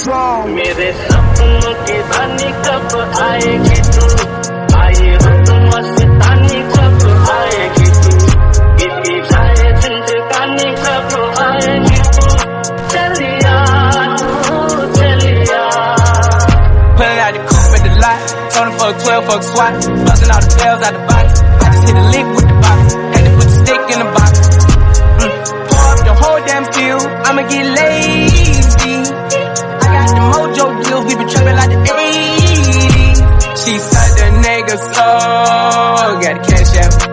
मेरे सपनों की रानी कब आएगी तू आए हो तुम मस्तानी कब आएगी तू इसी जाए जिंदगानी कब आएगी तू चलिया तू चलिया Pulling out the coupe at the lot. Told him fuck 12, fuck SWAT. Busting all the bells out the box. I just hit a lick with the box. Had to put the stick in the box. Mm. Pour up the whole damn field. I'ma get lazy. We been trapping like the 80s. She said the nigga so. Got the cash